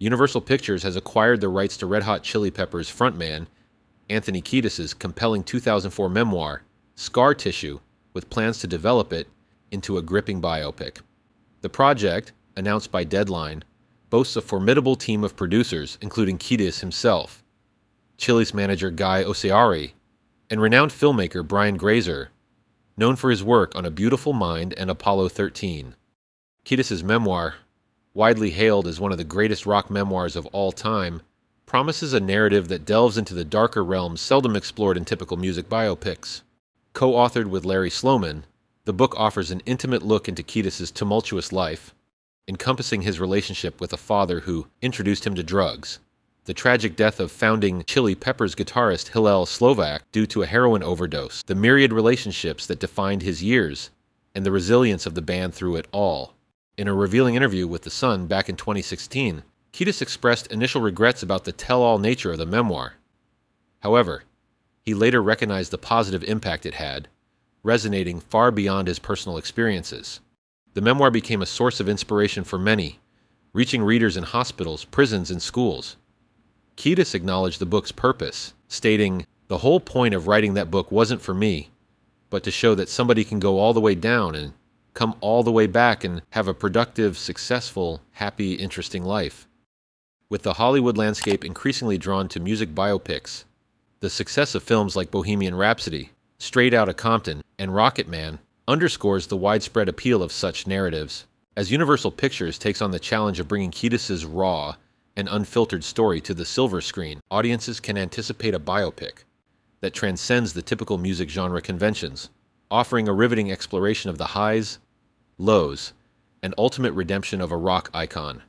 Universal Pictures has acquired the rights to Red Hot Chili Peppers frontman Anthony Kiedis' compelling 2004 memoir, Scar Tissue, with plans to develop it into a gripping biopic. The project, announced by Deadline, boasts a formidable team of producers, including Kiedis himself, Chili's manager Guy Oseary, and renowned filmmaker Brian Grazer, known for his work on A Beautiful Mind and Apollo 13. Kiedis' memoir, widely hailed as one of the greatest rock memoirs of all time, promises a narrative that delves into the darker realms seldom explored in typical music biopics. Co authored with Larry Sloman, the book offers an intimate look into Kiedis' tumultuous life, encompassing his relationship with a father who introduced him to drugs, the tragic death of founding Chili Peppers guitarist Hillel Slovak due to a heroin overdose, the myriad relationships that defined his years, and the resilience of the band through it all. In a revealing interview with The Sun back in 2016, Kiedis expressed initial regrets about the tell all nature of the memoir. However, he later recognized the positive impact it had, resonating far beyond his personal experiences. The memoir became a source of inspiration for many, reaching readers in hospitals, prisons, and schools. Kiedis acknowledged the book's purpose, stating, The whole point of writing that book wasn't for me, but to show that somebody can go all the way down and come all the way back and have a productive, successful, happy, interesting life. With the Hollywood landscape increasingly drawn to music biopics, the success of films like Bohemian Rhapsody, Straight Outta Compton, and Rocket Man underscores the widespread appeal of such narratives. As Universal Pictures takes on the challenge of bringing Kiedis' raw and unfiltered story to the silver screen, audiences can anticipate a biopic that transcends the typical music genre conventions, offering a riveting exploration of the highs, lows, and ultimate redemption of a rock icon.